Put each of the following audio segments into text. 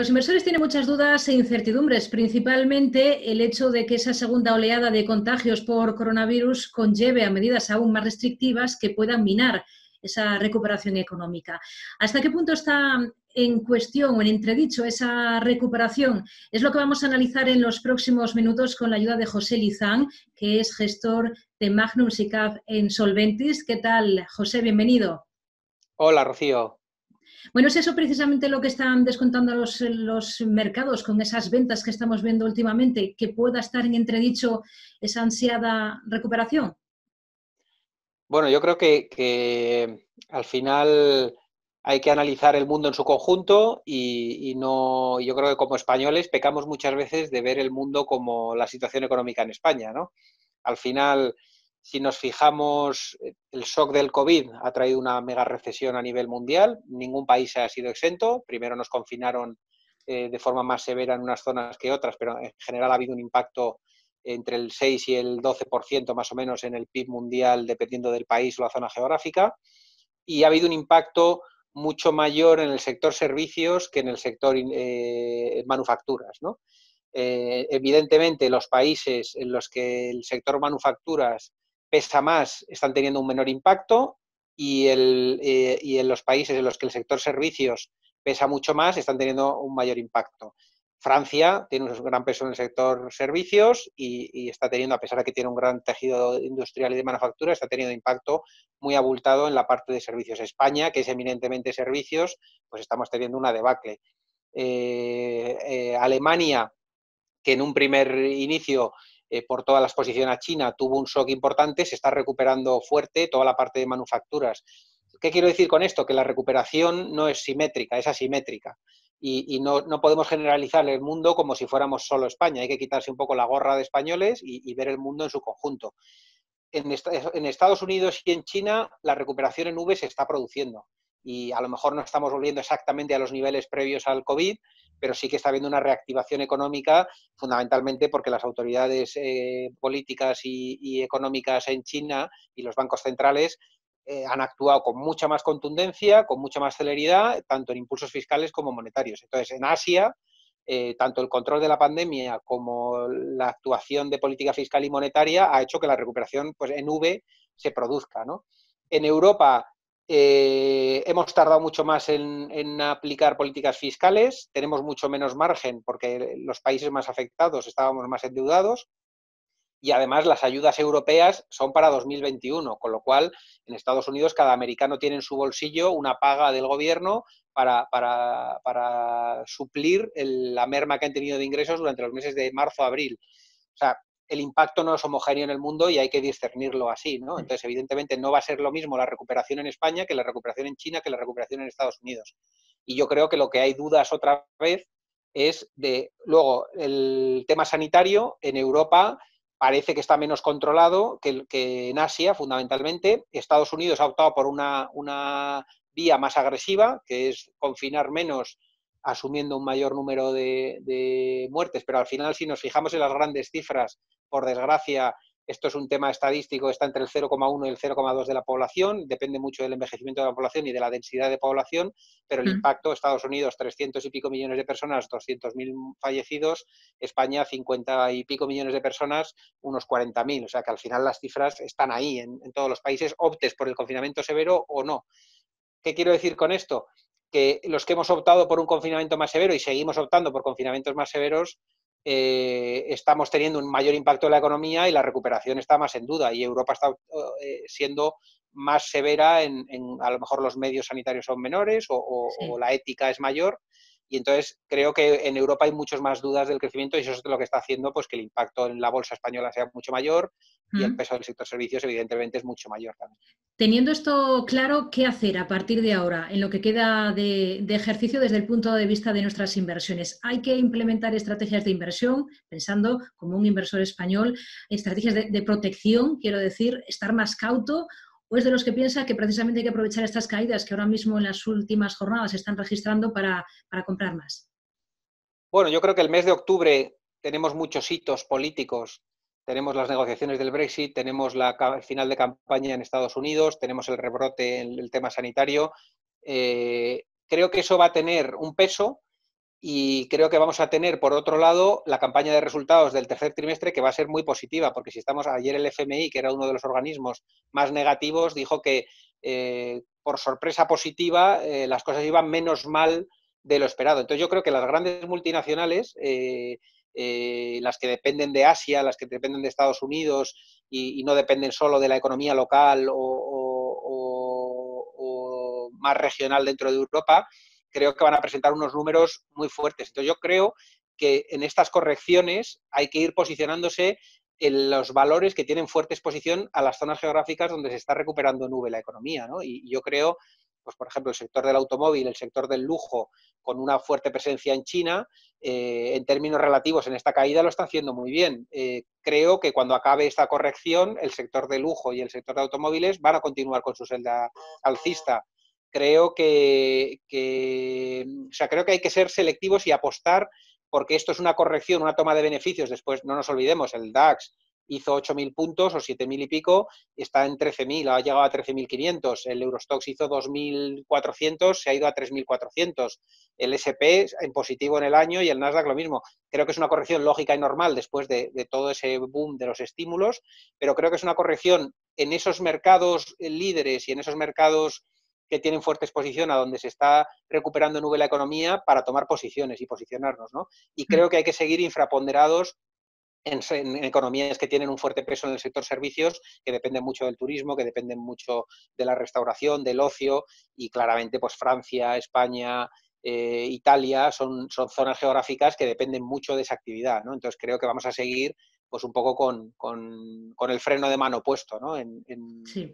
Los inversores tienen muchas dudas e incertidumbres, principalmente el hecho de que esa segunda oleada de contagios por coronavirus conlleve a medidas aún más restrictivas que puedan minar esa recuperación económica. ¿Hasta qué punto está en cuestión o en entredicho esa recuperación? Es lo que vamos a analizar en los próximos minutos con la ayuda de José Lizán, que es gestor de Magnum SICAF en Solventis. ¿Qué tal, José? Bienvenido. Hola, Rocío. Bueno, es eso precisamente lo que están descontando los, los, mercados con esas ventas que estamos viendo últimamente, que pueda estar en entredicho esa ansiada recuperación. Bueno, yo creo que, al final hay que analizar el mundo en su conjunto y, no, yo creo que como españoles pecamos muchas veces de ver el mundo como la situación económica en España, ¿no? Al final, si nos fijamos, el shock del COVID ha traído una mega recesión a nivel mundial, ningún país ha sido exento, primero nos confinaron eh, de forma más severa en unas zonas que otras, pero en general ha habido un impacto entre el 6 y el 12% más o menos en el PIB mundial, dependiendo del país o la zona geográfica, y ha habido un impacto mucho mayor en el sector servicios que en el sector eh, manufacturas. Eh, evidentemente, los países en los que el sector manufacturas pesa más están teniendo un menor impacto y, el, eh, y en los países en los que el sector servicios pesa mucho más están teniendo un mayor impacto. Francia tiene un gran peso en el sector servicios y, está teniendo, a pesar de que tiene un gran tejido industrial y de manufactura, está teniendo impacto muy abultado en la parte de servicios. España, que es eminentemente servicios, pues estamos teniendo una debacle. Eh, eh, Alemania, que en un primer inicio, eh, por toda la exposición a China, tuvo un shock importante, se está recuperando fuerte toda la parte de manufacturas. ¿Qué quiero decir con esto? Que la recuperación no es simétrica, es asimétrica y, no, podemos generalizar el mundo como si fuéramos solo España. Hay que quitarse un poco la gorra de españoles y, ver el mundo en su conjunto. En, Estados Unidos y en China la recuperación en V se está produciendo y a lo mejor no estamos volviendo exactamente a los niveles previos al COVID, pero sí que está habiendo una reactivación económica, fundamentalmente porque las autoridades eh, políticas y, económicas en China y los bancos centrales eh, han actuado con mucha más contundencia, con mucha más celeridad, tanto en impulsos fiscales como monetarios. Entonces, en Asia, eh, tanto el control de la pandemia como la actuación de política fiscal y monetaria ha hecho que la recuperación pues, en V se produzca. En Europa eh, hemos tardado mucho más en, aplicar políticas fiscales, tenemos mucho menos margen porque los países más afectados estábamos más endeudados y además las ayudas europeas son para 2021, con lo cual en Estados Unidos cada americano tiene en su bolsillo una paga del gobierno para, suplir la merma que han tenido de ingresos durante los meses de marzo a abril. O sea, el impacto no es homogéneo en el mundo y hay que discernirlo así, ¿no? Entonces, evidentemente, no va a ser lo mismo la recuperación en España que la recuperación en China que la recuperación en Estados Unidos. Y yo creo que lo que hay dudas otra vez es de, luego, el tema sanitario en Europa parece que está menos controlado que, en Asia, fundamentalmente. Estados Unidos ha optado por una, vía más agresiva, que es confinar menos asumiendo un mayor número de, muertes, pero al final si nos fijamos en las grandes cifras, por desgracia, esto es un tema estadístico, está entre el 0,1 y el 0,2 de la población, depende mucho del envejecimiento de la población y de la densidad de población, pero el mm. impacto, Estados Unidos, 300 y pico millones de personas, 200.000 fallecidos, España, 50 y pico millones de personas, unos 40.000, o sea que al final las cifras están ahí en, en todos los países, optes por el confinamiento severo o no. ¿Qué quiero decir con esto? Que los que hemos optado por un confinamiento más severo y seguimos optando por confinamientos más severos, eh, estamos teniendo un mayor impacto en la economía y la recuperación está más en duda y Europa está eh, siendo más severa en, a lo mejor los medios sanitarios son menores o, la ética es mayor y entonces creo que en Europa hay muchas más dudas del crecimiento y eso es lo que está haciendo pues que el impacto en la bolsa española sea mucho mayor y el peso del sector servicios evidentemente es mucho mayor también. Teniendo esto claro, ¿qué hacer a partir de ahora en lo que queda de, ejercicio desde el punto de vista de nuestras inversiones? ¿Hay que implementar estrategias de inversión, pensando como un inversor español, estrategias de, de protección, quiero decir, estar más cauto ¿O es de los que piensa que precisamente hay que aprovechar estas caídas que ahora mismo en las últimas jornadas se están registrando para, comprar más? Bueno, yo creo que el mes de octubre tenemos muchos hitos políticos tenemos las negociaciones del Brexit, tenemos la final de campaña en Estados Unidos, tenemos el rebrote en el tema sanitario. Eh, creo que eso va a tener un peso y creo que vamos a tener, por otro lado, la campaña de resultados del tercer trimestre que va a ser muy positiva, porque si estamos ayer el FMI, que era uno de los organismos más negativos, dijo que eh, por sorpresa positiva eh, las cosas iban menos mal de lo esperado. Entonces yo creo que las grandes multinacionales, eh, las que dependen de Asia, las que dependen de Estados Unidos y, no dependen solo de la economía local o más regional dentro de Europa, creo que van a presentar unos números muy fuertes. Entonces yo creo que en estas correcciones hay que ir posicionándose en los valores que tienen fuerte exposición a las zonas geográficas donde se está recuperando nube la economía. ¿no? Y yo creo, pues por ejemplo, el sector del automóvil, el sector del lujo, con una fuerte presencia en China, eh, en términos relativos en esta caída lo están haciendo muy bien. Eh, creo que cuando acabe esta corrección, el sector del lujo y el sector de automóviles van a continuar con su celda alcista creo que, o sea, creo que hay que ser selectivos y apostar porque esto es una corrección, una toma de beneficios. Después, no nos olvidemos, el DAX hizo 8.000 puntos o 7.000 y pico, está en 13.000, ha llegado a 13.500. El Eurostox hizo 2.400, se ha ido a 3.400. El SP en positivo en el año y el Nasdaq lo mismo. Creo que es una corrección lógica y normal después de, de todo ese boom de los estímulos, pero creo que es una corrección en esos mercados líderes y en esos mercados que tienen fuerte exposición a donde se está recuperando nube la economía para tomar posiciones y posicionarnos, ¿no? Y mm. creo que hay que seguir infraponderados en, economías que tienen un fuerte peso en el sector servicios, que dependen mucho del turismo, que dependen mucho de la restauración, del ocio, y claramente pues Francia, España, eh, Italia son, son zonas geográficas que dependen mucho de esa actividad, ¿no? Entonces creo que vamos a seguir pues un poco con, con, el freno de mano puesto ¿no? en, sí.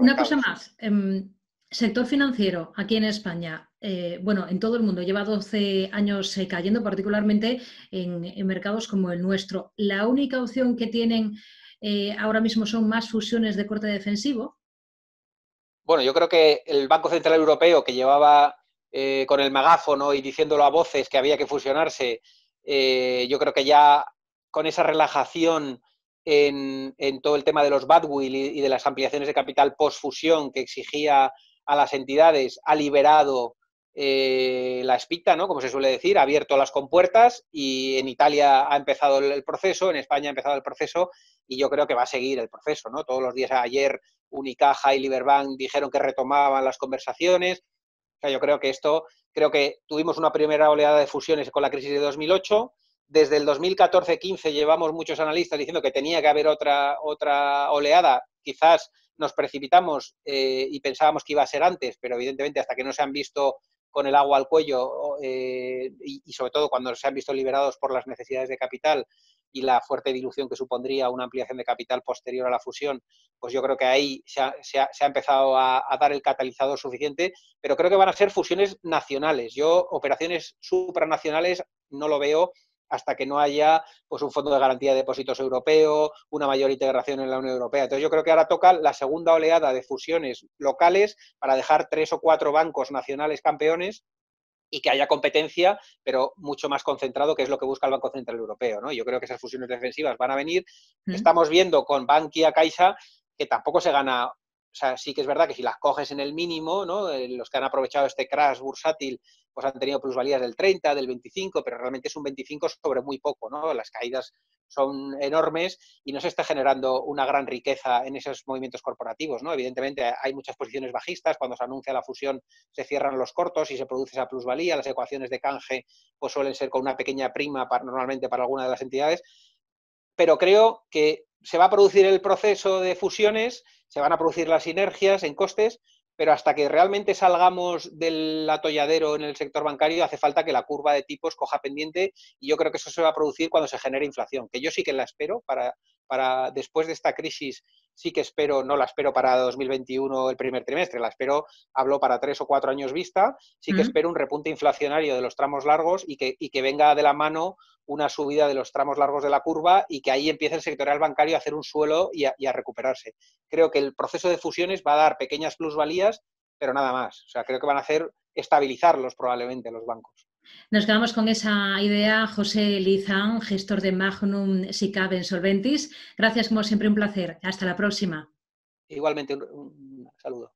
Una cosa más, em, sector financiero aquí en España, eh, bueno, en todo el mundo, lleva 12 años eh, cayendo, particularmente en, mercados como el nuestro. ¿La única opción que tienen eh, ahora mismo son más fusiones de corte defensivo? Bueno, yo creo que el Banco Central Europeo, que llevaba con el megáfono y diciéndolo a voces que había que fusionarse, yo creo que ya con esa relajación en, todo el tema de los badwill y, y de las ampliaciones de capital post-fusión que exigía a las entidades, ha liberado eh, la espita, ¿no? Como se suele decir, ha abierto las compuertas y en Italia ha empezado el, proceso, en España ha empezado el proceso y yo creo que va a seguir el proceso, ¿no? Todos los días ayer Unicaja y Liberbank dijeron que retomaban las conversaciones. Yo creo que esto, creo que tuvimos una primera oleada de fusiones con la crisis de 2008, desde el 2014-15 llevamos muchos analistas diciendo que tenía que haber otra, otra oleada. Quizás nos precipitamos eh, y pensábamos que iba a ser antes, pero evidentemente hasta que no se han visto con el agua al cuello eh, y, sobre todo cuando se han visto liberados por las necesidades de capital y la fuerte dilución que supondría una ampliación de capital posterior a la fusión, pues yo creo que ahí se ha, empezado a, a, dar el catalizador suficiente, pero creo que van a ser fusiones nacionales. Yo operaciones supranacionales no lo veo hasta que no haya pues, un fondo de garantía de depósitos europeo, una mayor integración en la Unión Europea. Entonces yo creo que ahora toca la segunda oleada de fusiones locales para dejar tres o cuatro bancos nacionales campeones y que haya competencia, pero mucho más concentrado, que es lo que busca el Banco Central Europeo. ¿no? Yo creo que esas fusiones defensivas van a venir. Estamos viendo con Bankia, Caixa, que tampoco se gana sí que es verdad que si las coges en el mínimo, ¿no? Eh, los que han aprovechado este crash bursátil, pues han tenido plusvalías del 30, del 25, pero realmente es un 25 sobre muy poco, ¿no? Las caídas son enormes y no se está generando una gran riqueza en esos movimientos corporativos, ¿no? Evidentemente hay muchas posiciones bajistas, cuando se anuncia la fusión se cierran los cortos y se produce esa plusvalía, las ecuaciones de canje pues suelen ser con una pequeña prima normalmente para alguna de las entidades, pero creo que se va a producir el proceso de fusiones, se van a producir las sinergias en costes, pero hasta que realmente salgamos del atolladero en el sector bancario hace falta que la curva de tipos coja pendiente y yo creo que eso se va a producir cuando se genere inflación, que yo sí que la espero para, para después de esta crisis sí que espero, no la espero para 2021 el primer trimestre, la espero, hablo para tres o cuatro años vista, sí que espero un repunte inflacionario de los tramos largos y que, y que venga de la mano una subida de los tramos largos de la curva y que ahí empiece el sectorial bancario a hacer un suelo y a, y a recuperarse. Creo que el proceso de fusiones va a dar pequeñas plusvalías, pero nada más. O sea, creo que van a hacer estabilizarlos probablemente los bancos. Nos quedamos con esa idea, José Lizán, gestor de Magnum SICAB en Solventis. Gracias, como siempre, un placer. Hasta la próxima. Igualmente, un saludo.